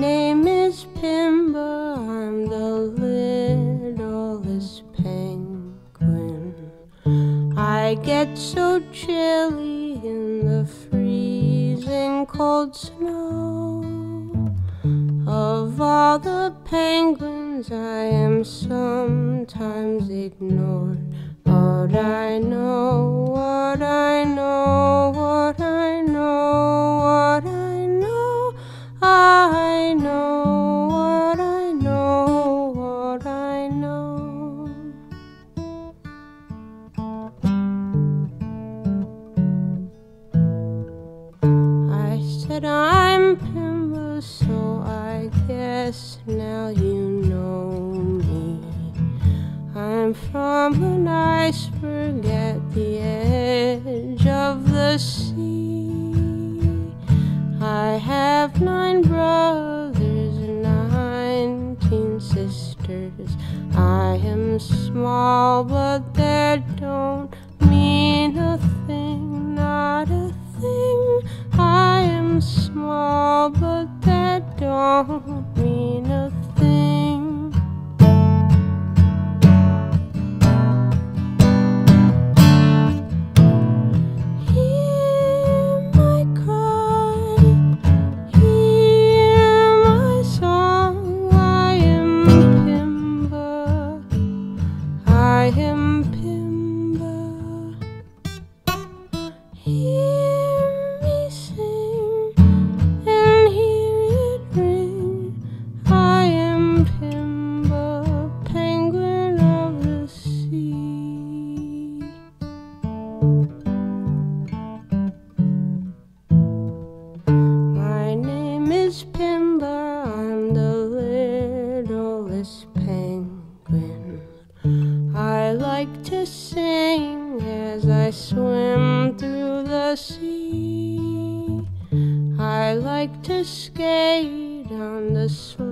name is Pimba, I'm the littlest penguin. I get so chilly in the freezing cold snow. Of all the penguins, I am sometimes ignored, but I from an iceberg at the edge of the sea. I have nine brothers and nineteen sisters. I am small, but that don't mean a thing, not a thing. I am small, but that don't mean Pimba, I'm the littlest penguin. I like to sing as I swim through the sea. I like to skate on the ice